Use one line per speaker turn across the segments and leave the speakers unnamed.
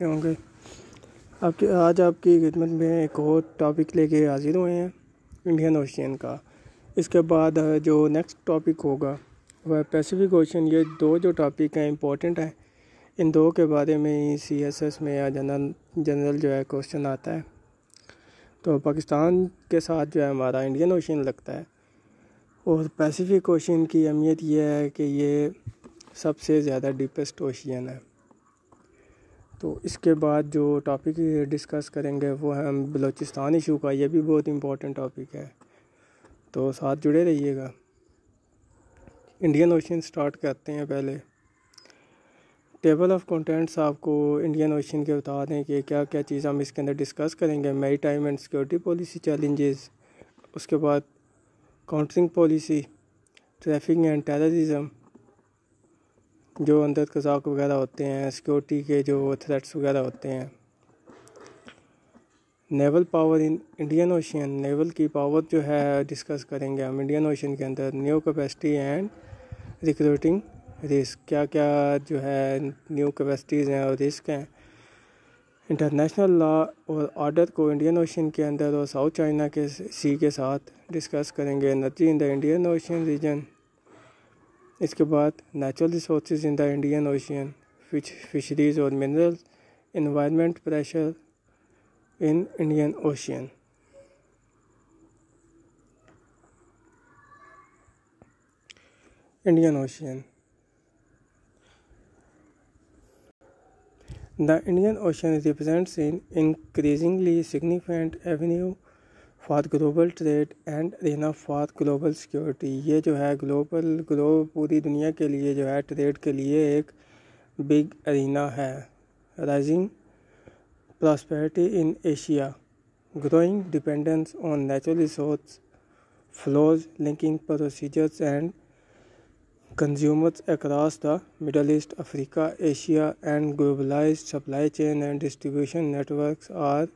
होंगे। आपके, आज आपकी खिदमत में एक और टॉपिक लेके हाजिर हुए हैं इंडियन ओशियन का। इसके बाद जो नेक्स्ट टॉपिक होगा, वह पैसिफिक ओशन ये दो जो टॉपिक हैं इंपॉर्टेंट हैं, इन दो के बारे में ही सी एस एस में या जनरल जनरल जो है क्वेश्चन आता है। तो पाकिस्तान के साथ जो है हमारा इंडियन ओशन लगता है। और पैसिफिक ओशन की अहमियत यह है कि ये सबसे ज़्यादा डीपेस्ट ओशियन है। तो इसके बाद जो टॉपिक डिस्कस करेंगे वो है हम बलूचिस्तान इशू का, ये भी बहुत इम्पोर्टेंट टॉपिक है। तो साथ जुड़े रहिएगा। इंडियन ओशन स्टार्ट करते हैं पहले। टेबल ऑफ़ कंटेंट्स आपको इंडियन ओशन के बता दें कि क्या क्या चीज़ हम इसके अंदर डिस्कस करेंगे। Maritime and security policy challenges उसके बाद countering policy traffic and terrorism जो अंदर कजाक वगैरह होते हैं सिक्योरिटी के जो थ्रेट्स वगैरह होते हैं। Naval power in Indian Ocean naval की पावर जो है डिस्कस करेंगे हम इंडियन ओशियन के अंदर। New capacity and recruiting risk क्या क्या जो है न्यू कैपेसिटीज़ हैं और रिस्क हैं। इंटरनेशनल लॉ और ऑर्डर को इंडियन ओशन के अंदर और साउथ चाइना के सी के साथ डिस्कस करेंगे। Energy in the Indian Ocean region इसके बाद natural resource in the Indian Ocean fish fisheries और minerals environment pressure in Indian Ocean Indian Ocean The Indian Ocean represents an increasingly significant avenue for global trade and arena for global security. ये जो है global, globe पूरी दुनिया के लिए जो है ट्रेड के लिए एक बिग अरिना है। Rising prosperity in Asia growing dependence on natural resource flows linking procedures and consumers across the Middle East Africa Asia and globalize supply chain and distribution network are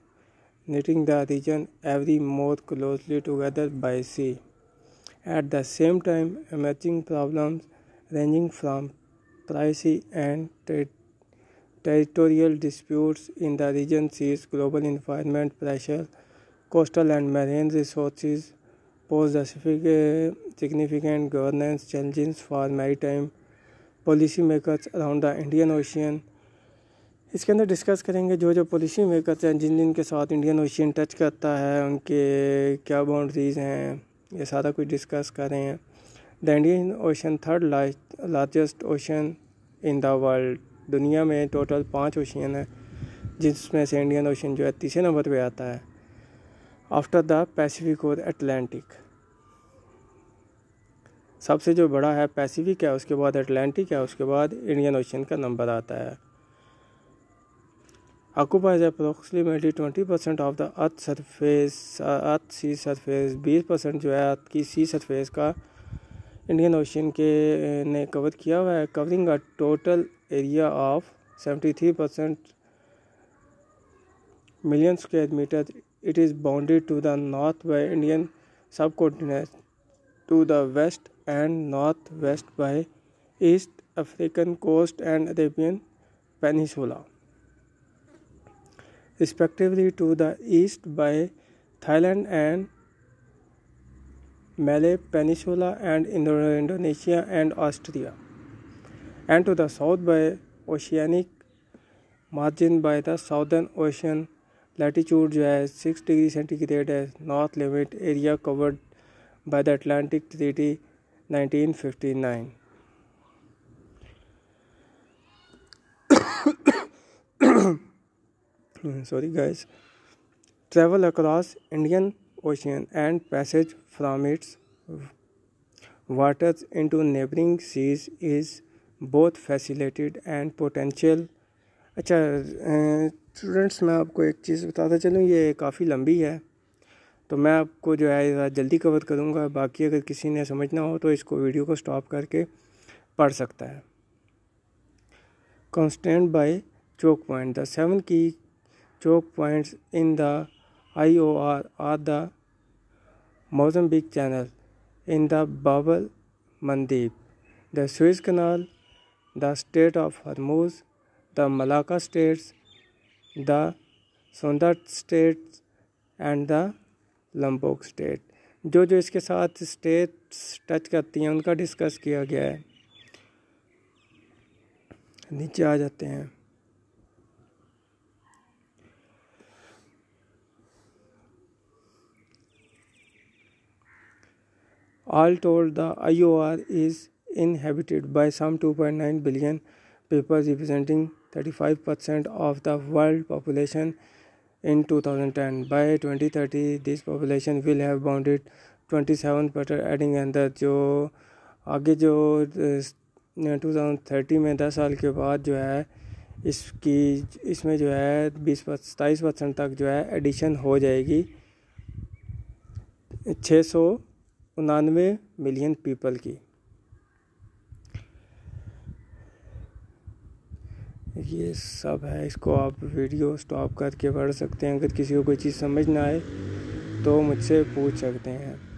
knitting the region every more closely together by sea. At the same time, emerging problems ranging from privacy and ter- territorial disputes in the region sees global environment pressure, coastal and marine resources pose significant governance challenges for maritime policymakers around the Indian Ocean इसके अंदर discuss करेंगे जो जो policy makers हैं जिन जिन के साथ Indian ocean touch करता है, उनके क्या बाउंड्रीज हैं, ये सारा कुछ डिस्कस कर। रहे हैं the Indian Ocean third largest ocean in the world दुनिया में टोटल पाँच ओशियन है, जिसमें से इंडियन ओशन जो है तीसरे नंबर पे आता है। आफ्टर द पैसिफिक और अटलांटिक सबसे जो बड़ा है पैसिफिक है, उसके बाद अटलांटिक है, उसके बाद इंडियन ओशन का नंबर आता है। Approximately twenty percent of the earth surface earth sea surface बीस परसेंट जो है अर्थ की सी सरफेस का इंडियन ओशन के ने कवर किया हुआ है covering a total area of seventy three percent million square metre it It is bounded to the north by Indian subcontinent, to the west and northwest by East African coast and Arabian Peninsula, respectively, to the east by Thailand and Malay Peninsula and Indonesia and Austria, and to the south by oceanic margin by the southern ocean latitude as 6 degrees centigrade as north limit area covered by the Atlantic Treaty 1959. Sorry guys travel across Indian Ocean and passage from its waters in to neighbouring seas is बहुत facilitated and potential अच्छा uh, students मैं आपको एक चीज़ बताता चलूँ, ये काफ़ी लंबी है। तो मैं आपको जो है जल्दी कवर करूँगा, बाकी अगर किसी ने समझना हो तो इसको वीडियो को स्टॉप करके पढ़ सकता है। Constant by choke point the seven key points in the I O R R the big channel in the Bab el Mandeb the Suez canal the strait of Hormuz the Malacca states, the Sunda strait and the Lombok strait जो जो इसके साथ states touch करती हैं उनका discuss किया गया है। नीचे आ जाते हैं। All told, the IOR is inhabited by some 2.9 billion people, representing 35% of the world population in 2010. By 2030, this population will have bounded 27 पर एडिंग अंदर जो आगे जो 2030 में 10 साल के बाद जो है इसकी इसमें जो है 20 सताईस परसेंट तक जो है एडिशन हो जाएगी 600 उनानवे मिलियन पीपल की। ये सब है, इसको आप वीडियो स्टॉप करके पढ़ सकते हैं। अगर किसी को कोई चीज़ समझ ना आए तो मुझसे पूछ सकते हैं।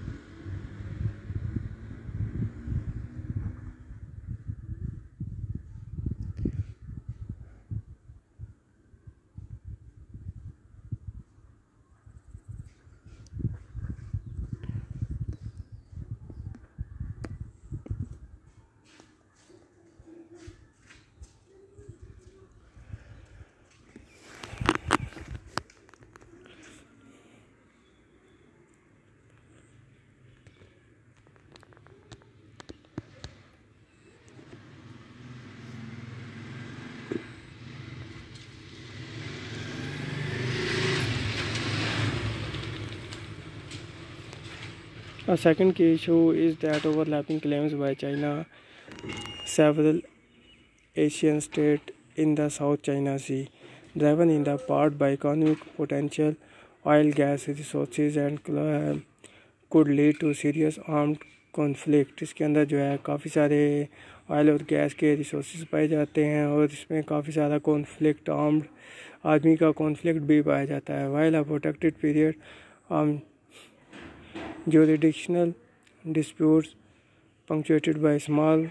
A second key issue is that overlapping claims by China, several Asian states in the South China Sea, driven in the part by economic potential, oil gas resources and could lead to serious armed conflict इसके अंदर जो है काफ़ी सारे oil और gas के resource पाए जाते हैं और इसमें काफ़ी सारा कॉन्फ्लिक्ट आर्म्ड आदमी का कॉन्फ्लिक्ट भी पाया जाता है while a protected period jurisdictional disputes punctuated by small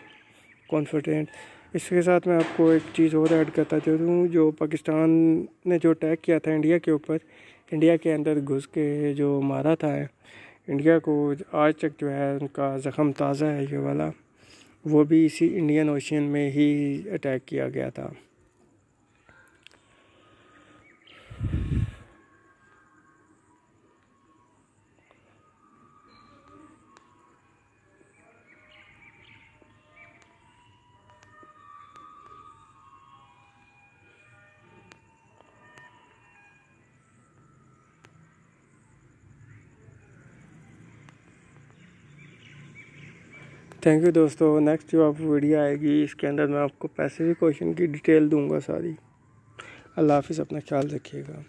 confident इसके साथ मैं आपको एक चीज़ और ऐड करता चलूँ जो पाकिस्तान ने जो अटैक किया था इंडिया के ऊपर इंडिया के अंदर घुस के जो मारा था इंडिया को आज तक जो है उनका ज़ख़म ताज़ा है ये वाला, वो भी इसी इंडियन ओशन में ही अटैक किया गया था। थैंक यू दोस्तों नेक्स्ट जो आप वीडियो आएगी, इसके अंदर मैं आपको पैसे भी क्वेश्चन की डिटेल दूँगा सारी। अल्लाह हाफिज़, अपना ख्याल रखिएगा।